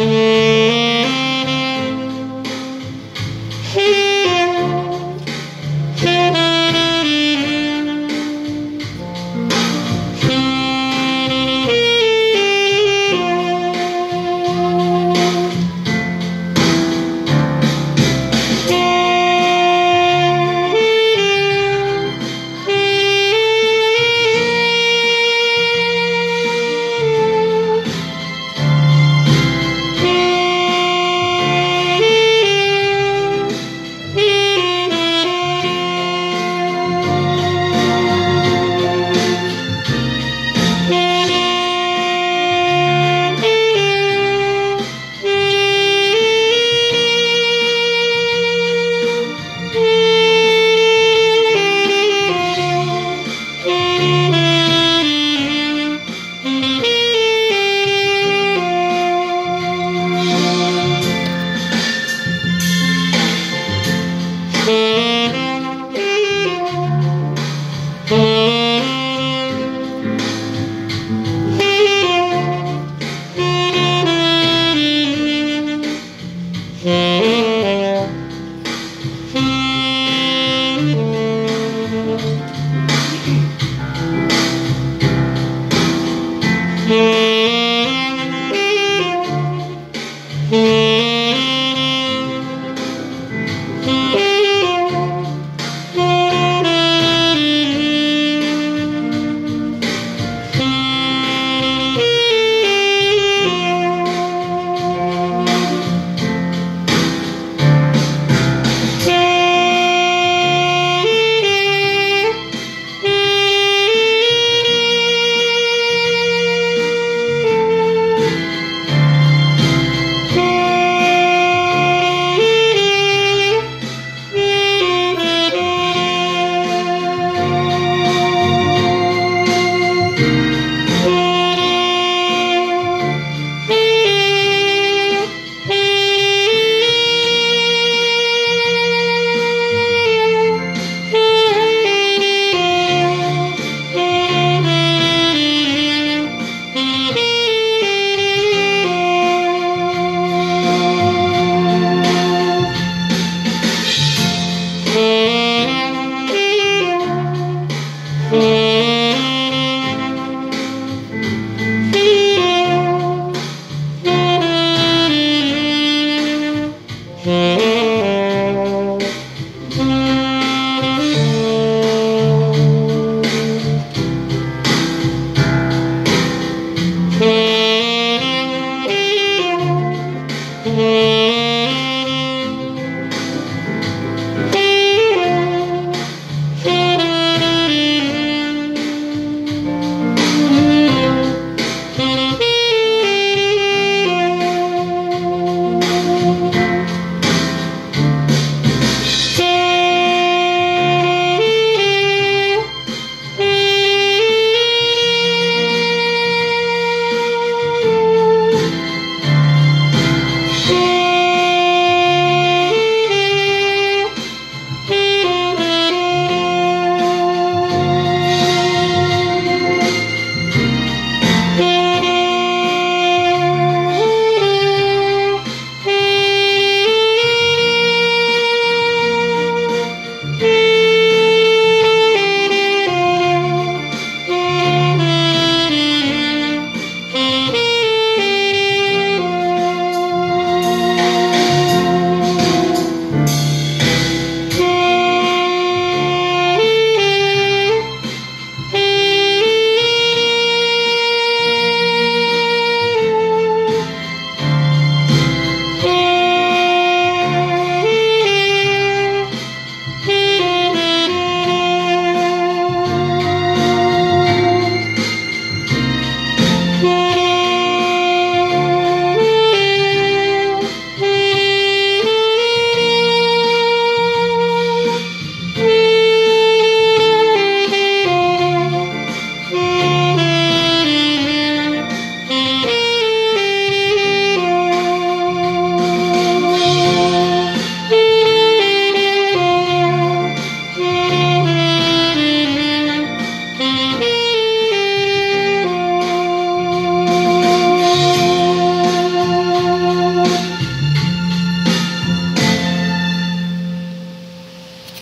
Mm-hmm. Mm-hmm.